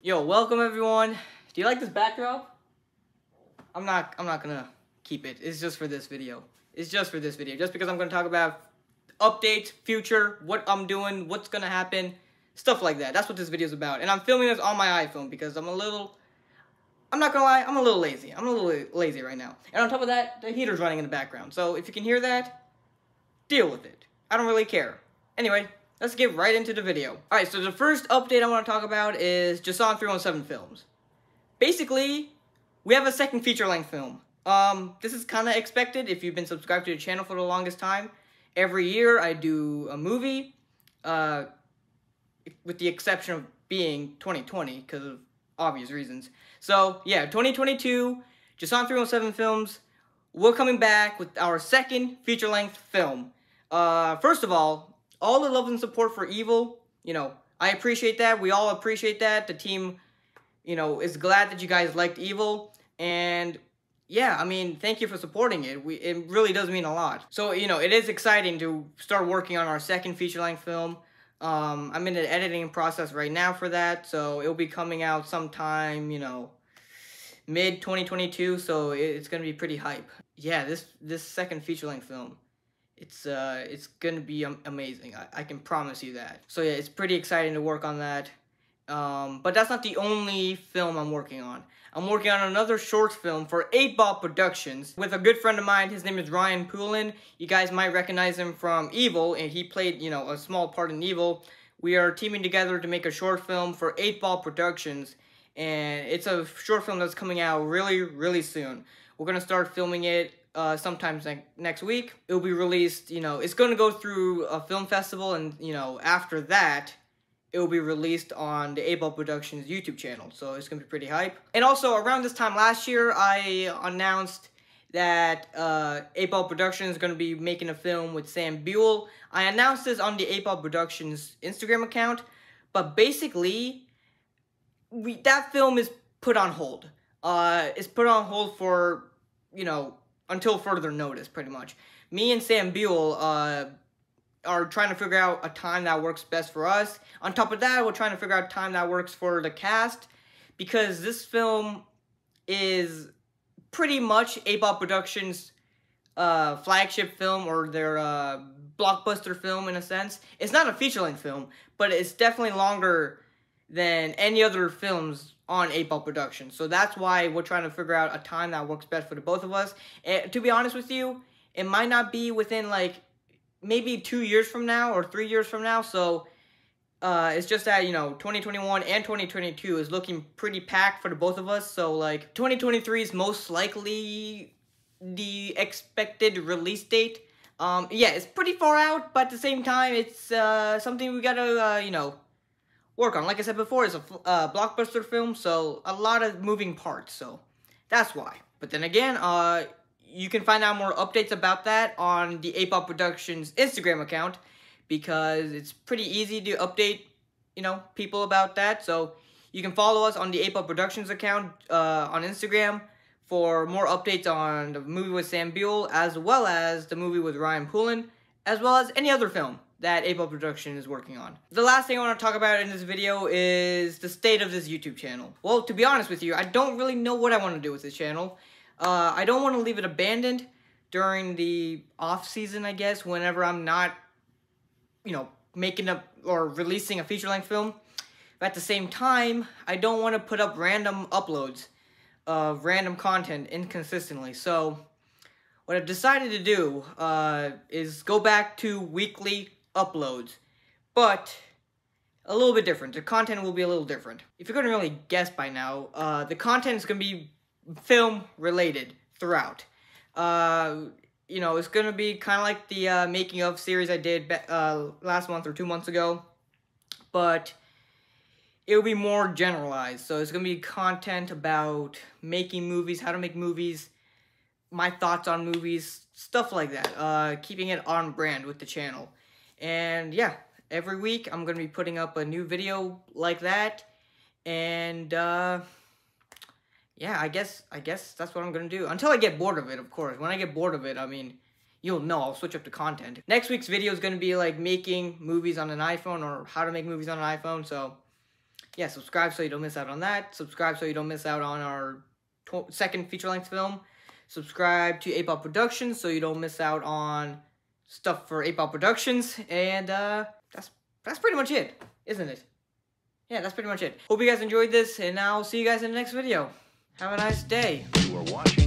Yo, welcome everyone. Do you like this backdrop? I'm not I'm not gonna keep it. It's just for this video. It's just for this video. Just because I'm gonna talk about updates, future, what I'm doing, what's gonna happen, stuff like that. That's what this video is about. And I'm filming this on my iPhone because I'm a little I'm not gonna lie, I'm a little lazy. I'm a little lazy right now. And on top of that, the heater's running in the background. So if you can hear that, deal with it. I don't really care. Anyway, let's get right into the video. Alright, so the first update I want to talk about is Jisan 317 Films. Basically, we have a second feature-length film. Um, this is kind of expected if you've been subscribed to the channel for the longest time. Every year I do a movie, uh, with the exception of being 2020 because of obvious reasons. So, yeah, 2022, Jisan 317 Films, we're coming back with our second feature-length film. Uh, first of all, all the love and support for Evil. You know, I appreciate that. We all appreciate that. The team, you know, is glad that you guys liked Evil. And yeah, I mean, thank you for supporting it. We It really does mean a lot. So, you know, it is exciting to start working on our second feature-length film. Um, I'm in the editing process right now for that, so it'll be coming out sometime, you know, mid 2022. So it's gonna be pretty hype. Yeah, this this second feature length film it's uh it's gonna be amazing. I, I can promise you that. So yeah it's pretty exciting to work on that. Um but that's not the only film i'm working on. I'm working on another short film for 8 ball productions with a good friend of mine. His name is ryan poulin. You guys might recognize him from evil and he played you know a small part in evil. We are teaming together to make a short film for 8 ball productions and it's a short film that's coming out really really soon. We're gonna start filming it uh, sometimes ne next week. It will be released, you know, it's going to go through a film festival, and, you know, after that, it will be released on the 8 Ball Productions YouTube channel, so it's going to be pretty hype. And also, around this time last year, I announced that uh, 8 Ball Productions is going to be making a film with Sam Buell. I announced this on the 8 Ball Productions Instagram account, but basically, we that film is put on hold. Uh, it's put on hold for, you know, until further notice, pretty much. Me and Sam Buell uh, are trying to figure out a time that works best for us. On top of that, we're trying to figure out time that works for the cast because this film is pretty much 8 Ball Productions' uh, flagship film or their uh, blockbuster film in a sense. It's not a feature-length film, but it's definitely longer than any other films on 8 Ball Productions. So that's why we're trying to figure out a time that works best for the both of us. And to be honest with you, it might not be within like maybe two years from now or three years from now. So uh, it's just that, you know, 2021 and 2022 is looking pretty packed for the both of us. So like 2023 is most likely the expected release date. Um, yeah, it's pretty far out, but at the same time, it's uh, something we gotta, uh, you know, work on. Like I said before, it's a uh, blockbuster film, so a lot of moving parts, so that's why. But then again, uh, you can find out more updates about that on the 8 Ball Productions Instagram account because it's pretty easy to update, you know, people about that. So you can follow us on the 8 Ball Productions account uh, on Instagram for more updates on the movie with Sam Buell as well as the movie with Ryan Poulin as well as any other film that 8 Ball Production is working on. The last thing I want to talk about in this video is the state of this YouTube channel. Well, to be honest with you, I don't really know what I want to do with this channel. Uh, I don't want to leave it abandoned during the off season, I guess, whenever I'm not, you know, making up or releasing a feature-length film. But at the same time, I don't want to put up random uploads of random content inconsistently. So, what I've decided to do uh, is go back to weekly uploads, but a little bit different. The content will be a little different. If you're to really guess by now, uh, the content is going to be film related throughout. Uh, you know, it's going to be kind of like the uh, making of series I did uh, last month or two months ago, but it will be more generalized. So it's going to be content about making movies, how to make movies, my thoughts on movies, stuff like that. Uh, keeping it on brand with the channel. And yeah, every week I'm going to be putting up a new video like that. And uh, yeah, I guess I guess that's what I'm going to do. Until I get bored of it, of course. When I get bored of it, I mean, you'll know. I'll switch up the content. Next week's video is going to be like making movies on an iPhone or how to make movies on an iPhone. So yeah, subscribe so you don't miss out on that. Subscribe so you don't miss out on our second feature length film. Subscribe to 8 Ball Productions so you don't miss out on stuff for 8 Ball Productions. And uh, that's that's pretty much it, isn't it? Yeah, that's pretty much it. Hope you guys enjoyed this, and I'll see you guys in the next video. Have a nice day. You are watching